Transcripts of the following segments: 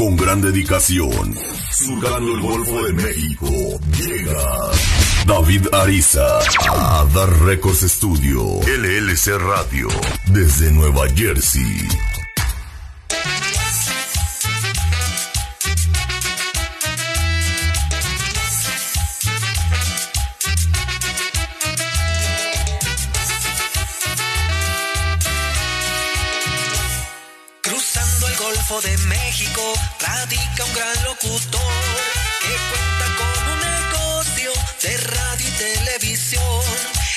con gran dedicación, surcando el Golfo de México, llega David Ariza a Dar Records Studio, LLC Radio, desde Nueva Jersey. De México, radica un gran locutor que cuenta con un negocio de radio y televisión.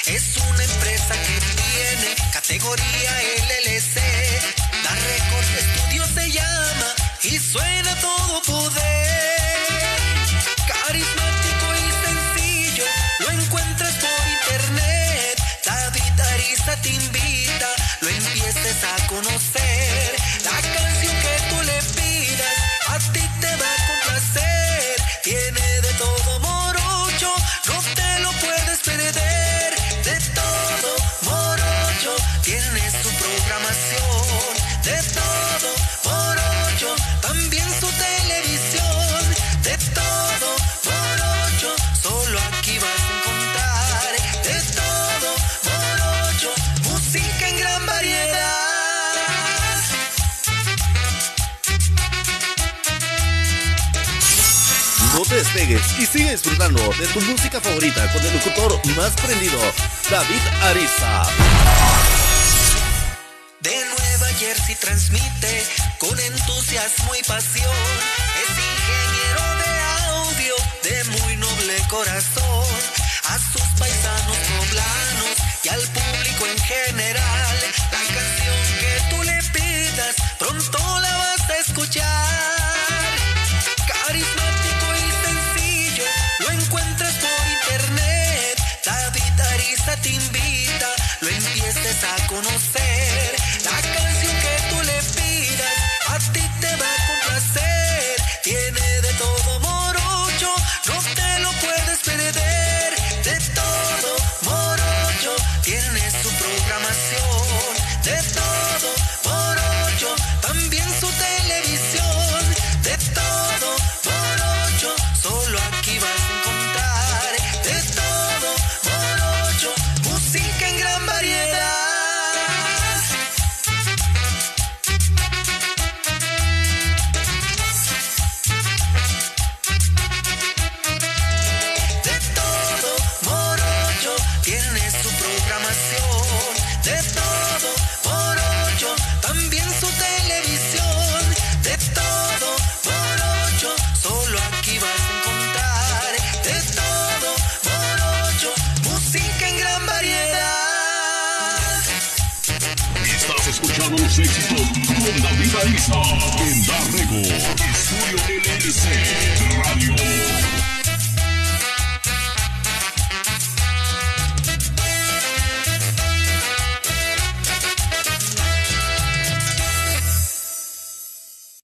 Es una empresa que tiene categoría LLC. La Record Studio se llama y suena todo poder. Carismático y sencillo, lo encuentras por internet. David Ariza te invita, lo empieces a conocer. Tiene de todo morocho, no te lo puedes perder. De todo morocho, tiene su programación. De todo No despegues y sigue disfrutando de tu música favorita con el locutor más prendido, David Ariza. De Nueva Jersey transmite con entusiasmo y pasión. Es ingeniero de audio de muy noble corazón. A sus paisanos poblanos y al público en general. A conocer. La canción que tú le pidas, a ti te va a complacer. Tiene de todo morocho, no te lo puedes perder. De todo morocho, tiene su programación. De Estás escuchando los éxitos con David Ariza en Dar Records Studio LLC.